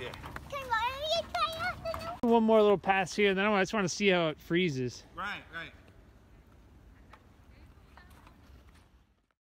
Yeah. One more little pass here, then I just want to see how it freezes. Right, right.